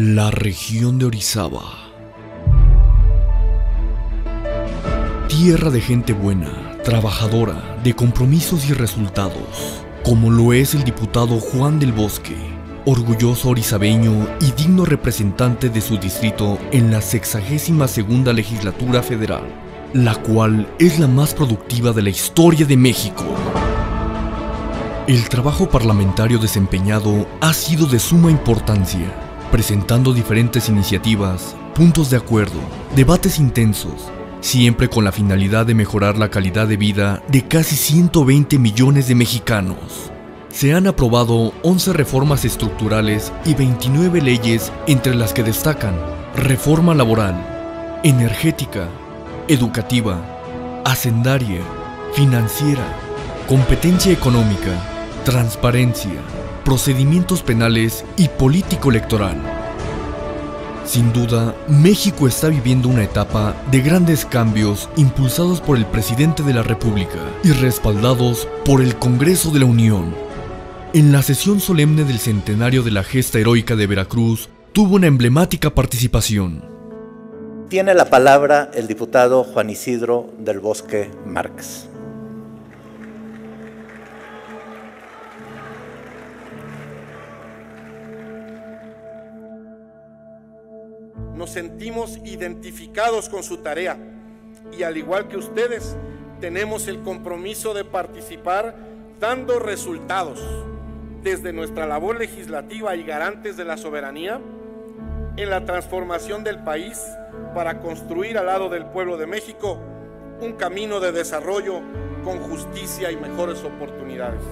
La región de Orizaba. Tierra de gente buena, trabajadora, de compromisos y resultados, como lo es el diputado Juan del Bosque, orgulloso orizabeño y digno representante de su distrito en la 62 segunda legislatura federal, la cual es la más productiva de la historia de México. El trabajo parlamentario desempeñado ha sido de suma importancia presentando diferentes iniciativas, puntos de acuerdo, debates intensos, siempre con la finalidad de mejorar la calidad de vida de casi 120 millones de mexicanos. Se han aprobado 11 reformas estructurales y 29 leyes entre las que destacan reforma laboral, energética, educativa, hacendaria, financiera, competencia económica, transparencia, procedimientos penales y político electoral. Sin duda, México está viviendo una etapa de grandes cambios impulsados por el presidente de la República y respaldados por el Congreso de la Unión. En la sesión solemne del centenario de la gesta heroica de Veracruz, tuvo una emblemática participación. Tiene la palabra el diputado Juan Isidro del Bosque Márquez. Nos sentimos identificados con su tarea y al igual que ustedes, tenemos el compromiso de participar dando resultados desde nuestra labor legislativa y garantes de la soberanía en la transformación del país para construir al lado del pueblo de México un camino de desarrollo con justicia y mejores oportunidades.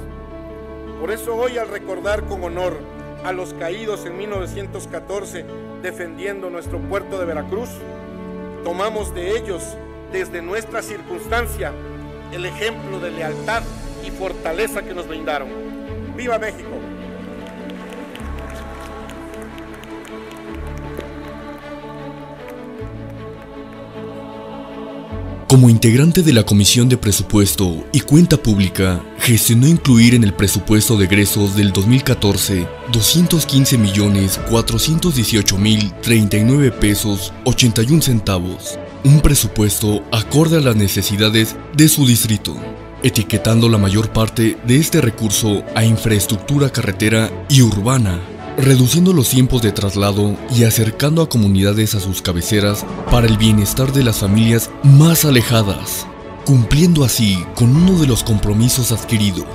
Por eso hoy al recordar con honor a los caídos en 1914 defendiendo nuestro puerto de Veracruz, tomamos de ellos desde nuestra circunstancia el ejemplo de lealtad y fortaleza que nos brindaron. ¡Viva México! Como integrante de la Comisión de Presupuesto y Cuenta Pública, gestionó incluir en el presupuesto de egresos del 2014 215.418.039 pesos 81 centavos, un presupuesto acorde a las necesidades de su distrito, etiquetando la mayor parte de este recurso a infraestructura carretera y urbana reduciendo los tiempos de traslado y acercando a comunidades a sus cabeceras para el bienestar de las familias más alejadas, cumpliendo así con uno de los compromisos adquiridos.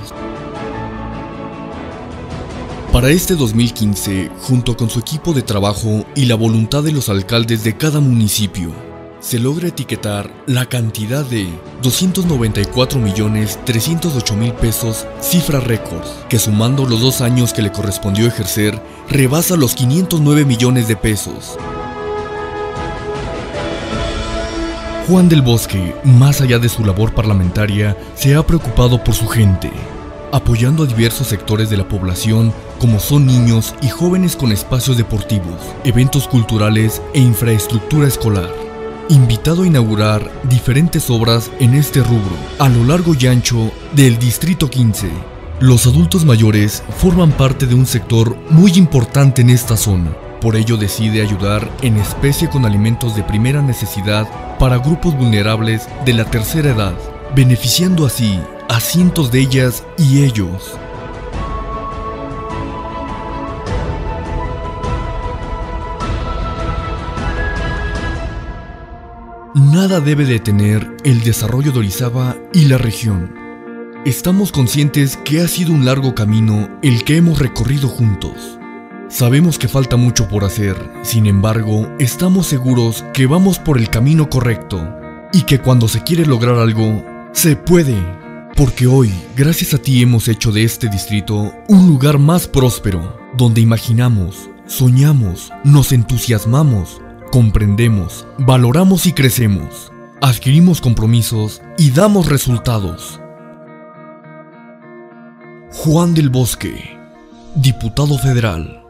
Para este 2015, junto con su equipo de trabajo y la voluntad de los alcaldes de cada municipio, se logra etiquetar la cantidad de 294 millones 308 mil pesos, cifra récord, que sumando los dos años que le correspondió ejercer, rebasa los 509 millones de pesos. Juan del Bosque, más allá de su labor parlamentaria, se ha preocupado por su gente, apoyando a diversos sectores de la población como son niños y jóvenes con espacios deportivos, eventos culturales e infraestructura escolar invitado a inaugurar diferentes obras en este rubro a lo largo y ancho del Distrito 15. Los adultos mayores forman parte de un sector muy importante en esta zona. Por ello decide ayudar en especie con alimentos de primera necesidad para grupos vulnerables de la tercera edad, beneficiando así a cientos de ellas y ellos. Nada debe detener el desarrollo de Orizaba y la región. Estamos conscientes que ha sido un largo camino el que hemos recorrido juntos. Sabemos que falta mucho por hacer, sin embargo, estamos seguros que vamos por el camino correcto y que cuando se quiere lograr algo, se puede. Porque hoy, gracias a ti, hemos hecho de este distrito un lugar más próspero, donde imaginamos, soñamos, nos entusiasmamos comprendemos, valoramos y crecemos, adquirimos compromisos y damos resultados. Juan del Bosque, diputado federal.